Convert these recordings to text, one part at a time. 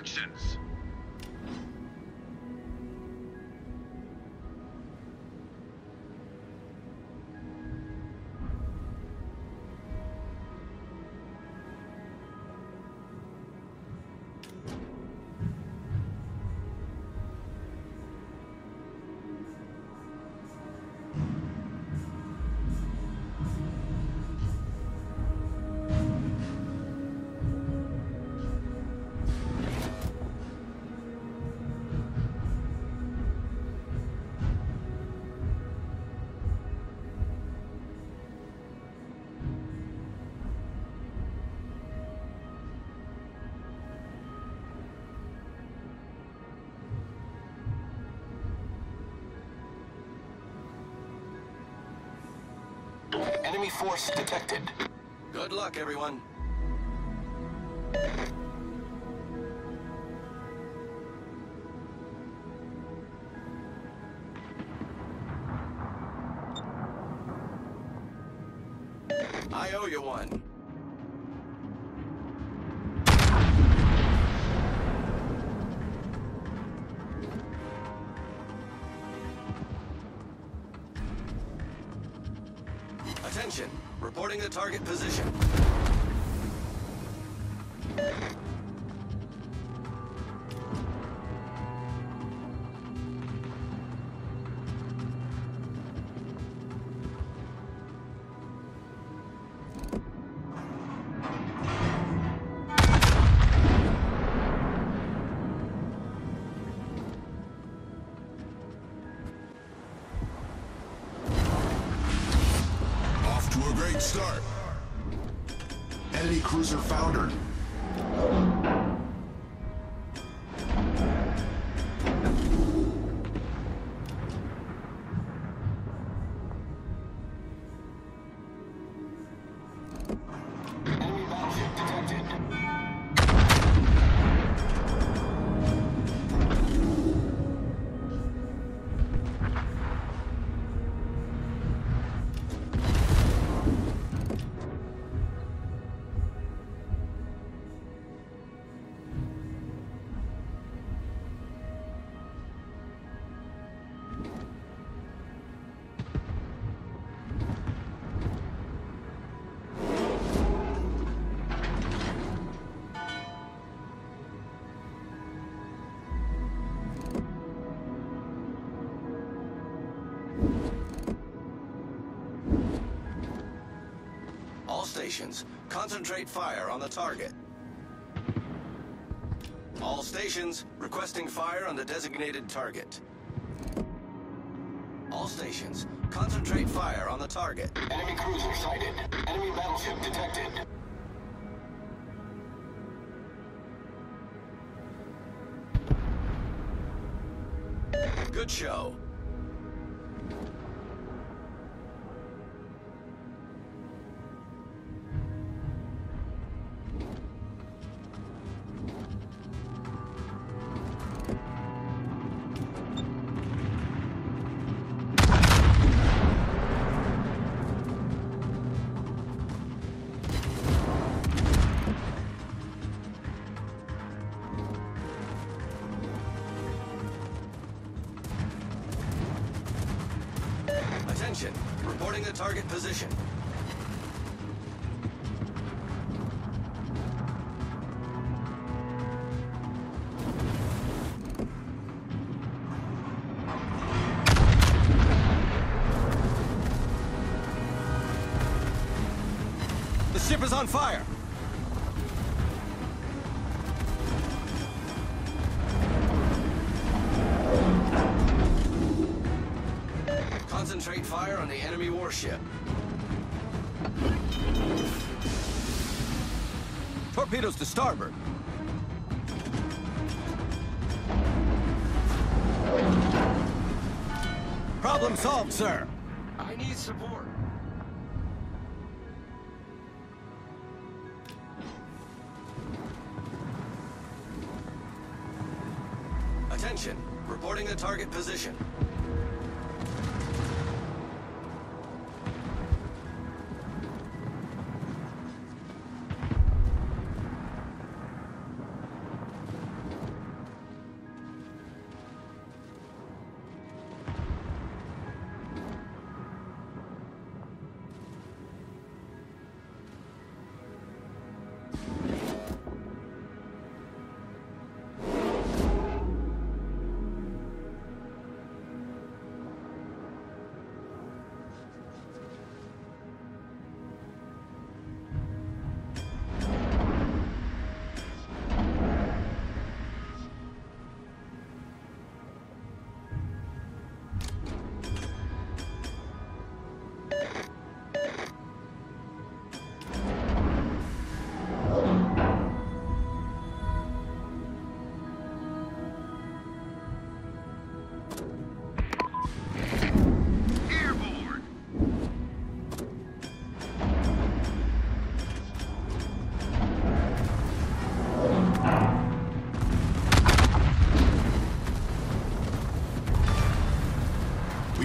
instructions. Enemy force detected. Good luck, everyone. I owe you one. Attention, reporting the target position. Start. Enemy cruiser foundered. Stations, concentrate fire on the target. All stations, requesting fire on the designated target. All stations, concentrate fire on the target. Enemy cruiser sighted. Enemy battleship detected. Good show. The target position. The ship is on fire! Fire on the enemy warship. Torpedoes to starboard. Problem solved, sir. I need support. Attention, reporting the target position.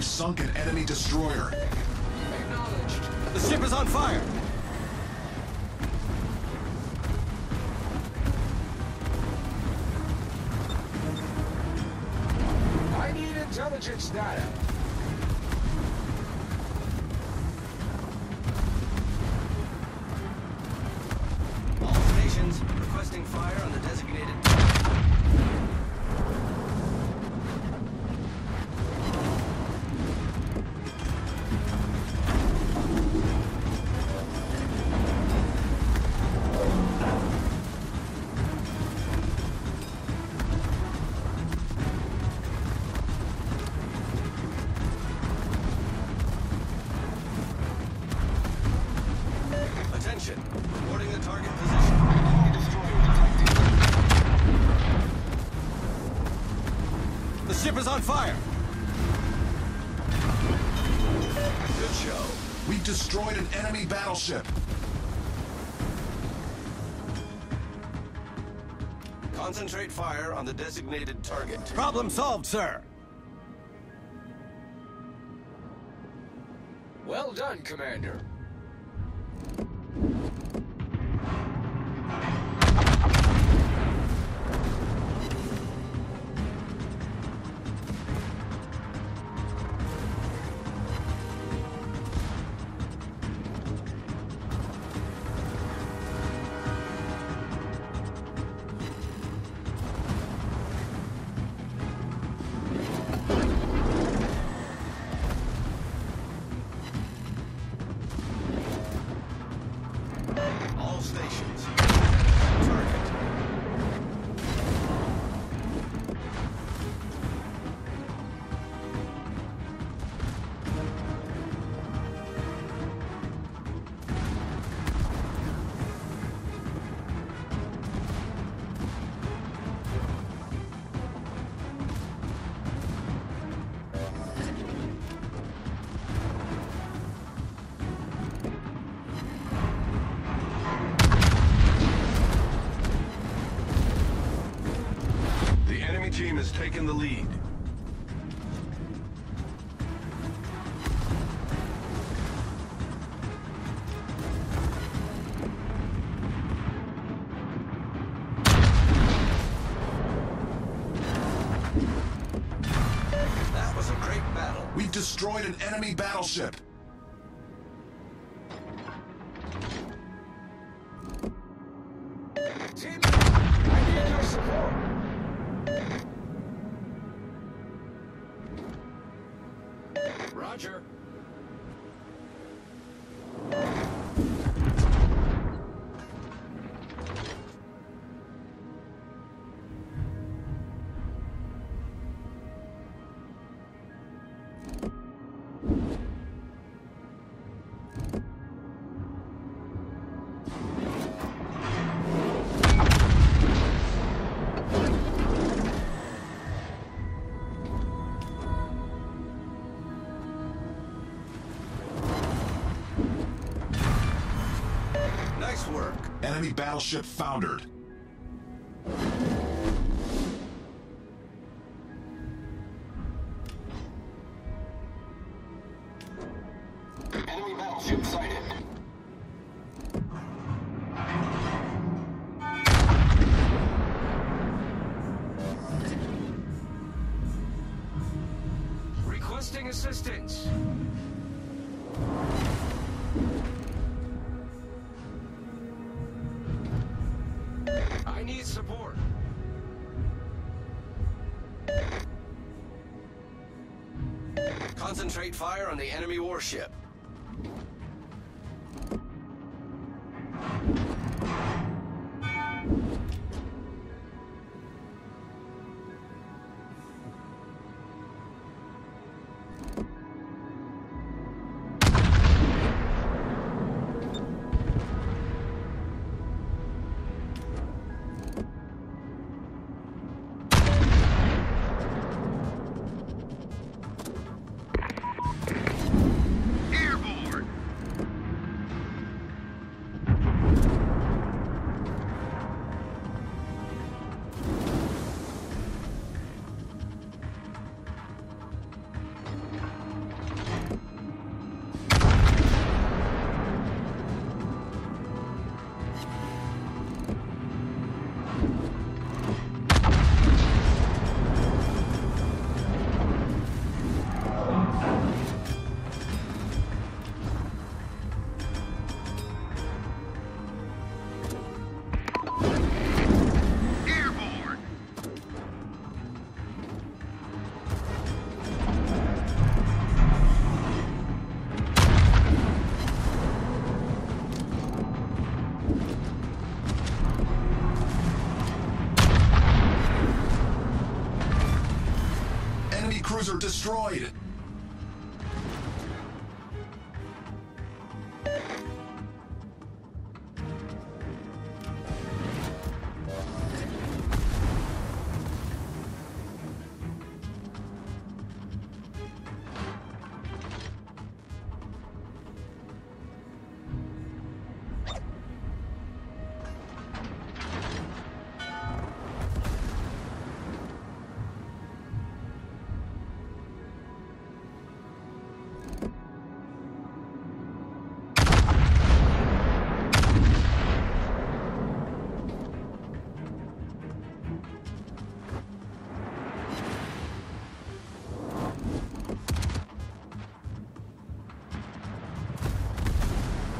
Sunk an enemy destroyer. Acknowledged. The ship is on fire! I need intelligence data. Is on fire! Good show. We've destroyed an enemy battleship. Concentrate fire on the designated target. Problem solved, sir! Well done, Commander. Stations. Taken the lead. That was a great battle. We've destroyed an enemy battleship. Enemy battleship foundered. I need support. Concentrate fire on the enemy warship. Destroyed.